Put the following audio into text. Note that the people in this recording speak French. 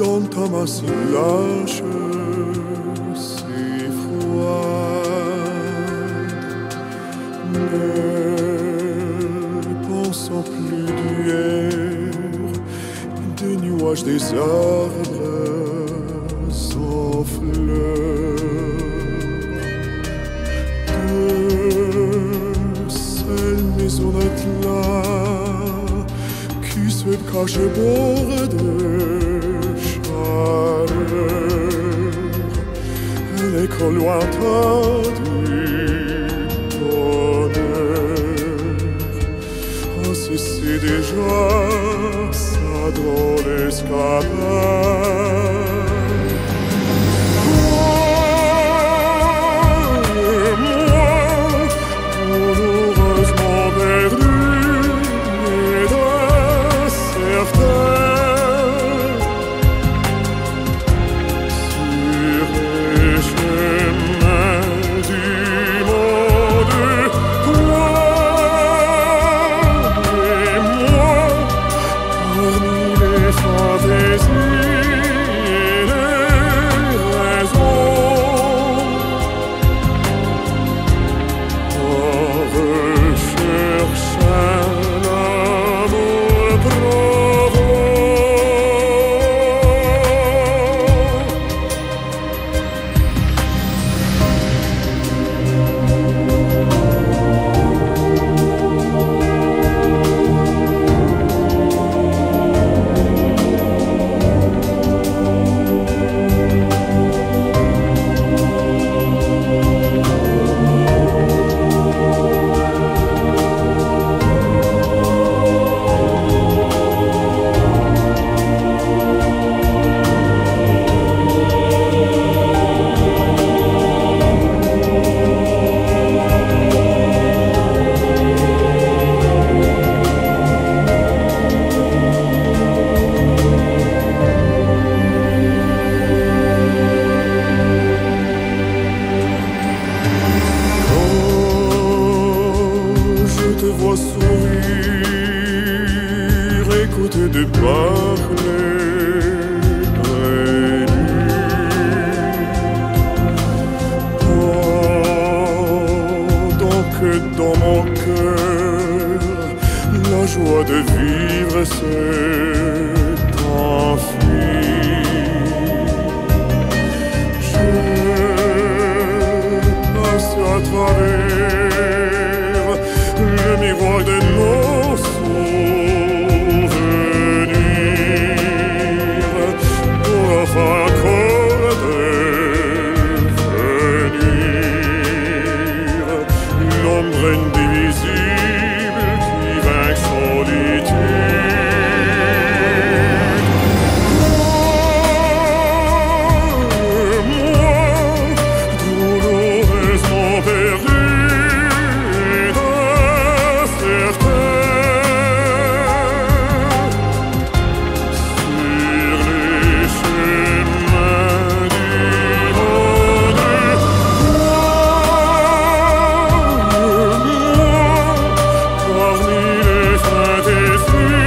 comme ta main si lâche, si froide, ne pensant plus d'hier, des nuages, des arbres sans fleurs, de cette maisonnette là qui se cache au bord de chaleur, l'écho lointain du bonheur. Oh, ceci déjà, ça dans. Vois sourire, écouter de parler Pendant que dans mon cœur, la joie de vivre s'est 세상